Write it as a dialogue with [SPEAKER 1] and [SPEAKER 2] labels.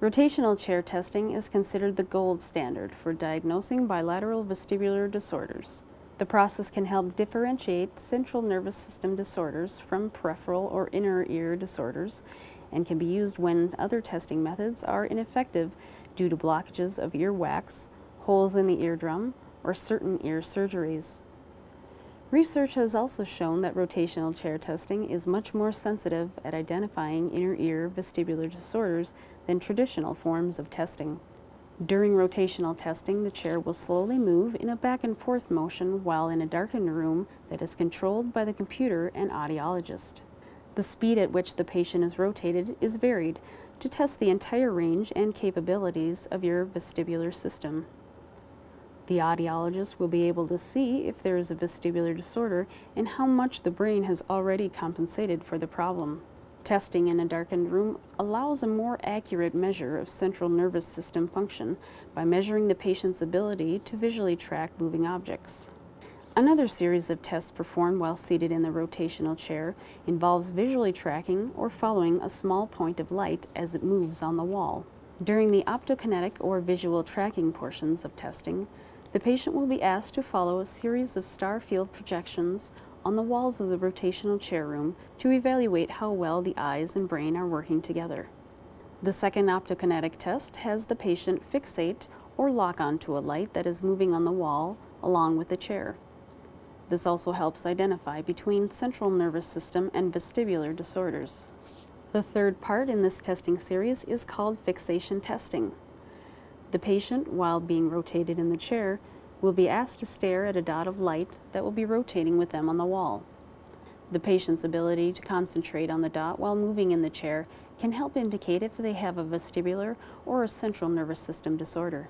[SPEAKER 1] Rotational chair testing is considered the gold standard for diagnosing bilateral vestibular disorders. The process can help differentiate central nervous system disorders from peripheral or inner ear disorders and can be used when other testing methods are ineffective due to blockages of ear wax, holes in the eardrum, or certain ear surgeries. Research has also shown that rotational chair testing is much more sensitive at identifying inner ear vestibular disorders than traditional forms of testing. During rotational testing, the chair will slowly move in a back and forth motion while in a darkened room that is controlled by the computer and audiologist. The speed at which the patient is rotated is varied to test the entire range and capabilities of your vestibular system. The audiologist will be able to see if there is a vestibular disorder and how much the brain has already compensated for the problem. Testing in a darkened room allows a more accurate measure of central nervous system function by measuring the patient's ability to visually track moving objects. Another series of tests performed while seated in the rotational chair involves visually tracking or following a small point of light as it moves on the wall. During the optokinetic or visual tracking portions of testing, the patient will be asked to follow a series of star field projections on the walls of the rotational chair room to evaluate how well the eyes and brain are working together. The second optokinetic test has the patient fixate or lock onto a light that is moving on the wall along with the chair. This also helps identify between central nervous system and vestibular disorders. The third part in this testing series is called fixation testing. The patient, while being rotated in the chair, will be asked to stare at a dot of light that will be rotating with them on the wall. The patient's ability to concentrate on the dot while moving in the chair can help indicate if they have a vestibular or a central nervous system disorder.